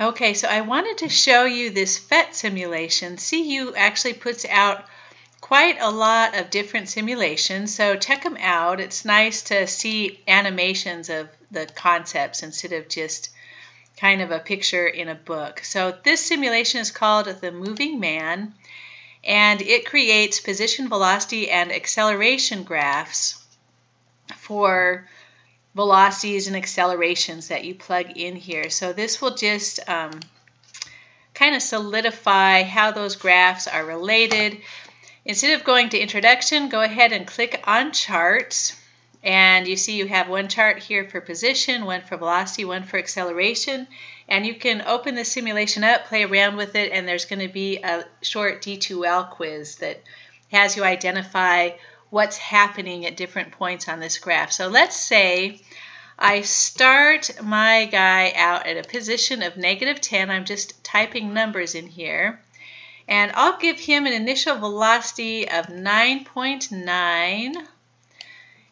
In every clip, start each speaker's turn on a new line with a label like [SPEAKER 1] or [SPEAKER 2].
[SPEAKER 1] Okay, so I wanted to show you this PhET simulation. CU actually puts out quite a lot of different simulations, so check them out. It's nice to see animations of the concepts instead of just kind of a picture in a book. So this simulation is called the Moving Man, and it creates position, velocity, and acceleration graphs for velocities and accelerations that you plug in here. So this will just um, kind of solidify how those graphs are related. Instead of going to introduction, go ahead and click on charts. And you see you have one chart here for position, one for velocity, one for acceleration. And you can open the simulation up, play around with it, and there's going to be a short D2L quiz that has you identify what's happening at different points on this graph. So let's say I start my guy out at a position of negative 10. I'm just typing numbers in here. And I'll give him an initial velocity of 9.9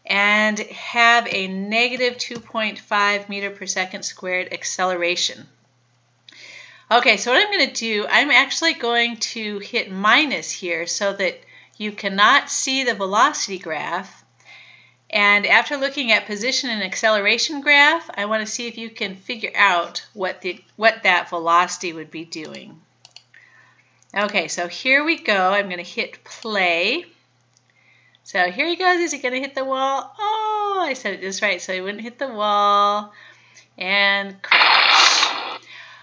[SPEAKER 1] and have a negative 2.5 meter per second squared acceleration. Okay, so what I'm going to do, I'm actually going to hit minus here so that you cannot see the velocity graph. And after looking at position and acceleration graph, I want to see if you can figure out what, the, what that velocity would be doing. Okay, so here we go. I'm going to hit play. So here he goes. Is he going to hit the wall? Oh, I said it just right. So he wouldn't hit the wall and crash.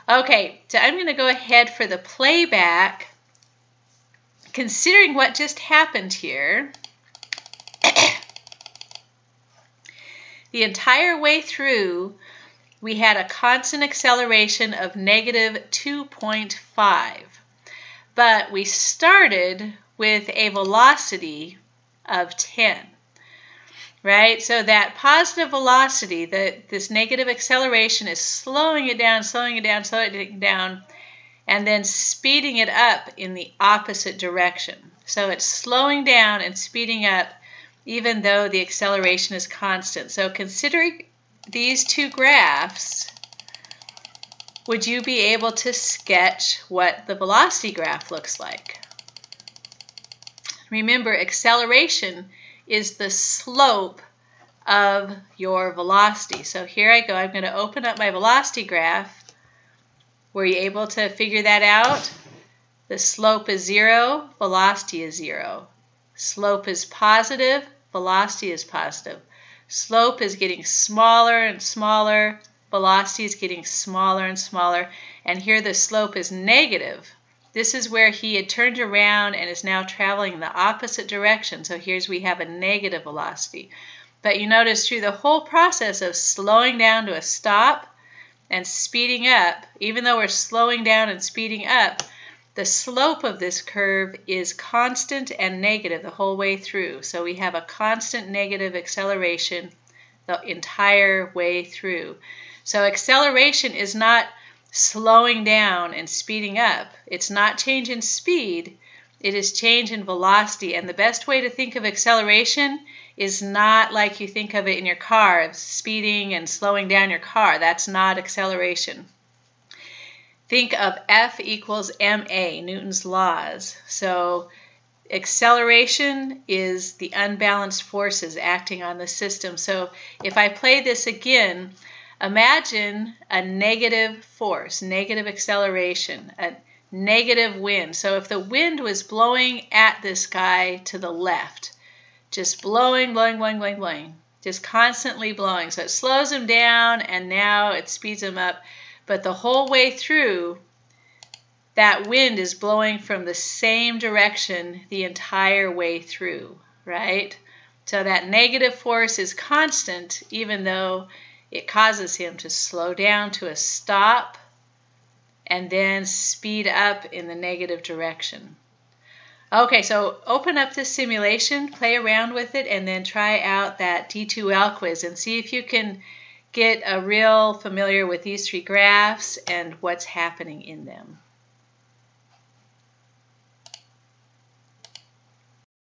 [SPEAKER 1] Okay, so I'm going to go ahead for the playback considering what just happened here, the entire way through, we had a constant acceleration of negative 2.5. But we started with a velocity of 10. Right? So that positive velocity, that this negative acceleration is slowing it down, slowing it down, slowing it down and then speeding it up in the opposite direction. So it's slowing down and speeding up even though the acceleration is constant. So considering these two graphs, would you be able to sketch what the velocity graph looks like? Remember, acceleration is the slope of your velocity. So here I go. I'm going to open up my velocity graph were you able to figure that out? The slope is zero, velocity is zero. Slope is positive, velocity is positive. Slope is getting smaller and smaller, velocity is getting smaller and smaller, and here the slope is negative. This is where he had turned around and is now traveling the opposite direction. So here's we have a negative velocity. But you notice through the whole process of slowing down to a stop, and speeding up, even though we're slowing down and speeding up, the slope of this curve is constant and negative the whole way through. So we have a constant negative acceleration the entire way through. So acceleration is not slowing down and speeding up. It's not change in speed, it is change in velocity. And the best way to think of acceleration is not like you think of it in your car, speeding and slowing down your car. That's not acceleration. Think of F equals ma, Newton's laws. So acceleration is the unbalanced forces acting on the system. So if I play this again, imagine a negative force, negative acceleration, a negative wind. So if the wind was blowing at this guy to the left, just blowing, blowing, blowing, blowing, blowing, just constantly blowing. So it slows him down and now it speeds him up. But the whole way through, that wind is blowing from the same direction the entire way through, right? So that negative force is constant even though it causes him to slow down to a stop and then speed up in the negative direction. Okay, so open up this simulation, play around with it, and then try out that D2L quiz and see if you can get a real familiar with these three graphs and what's happening in them.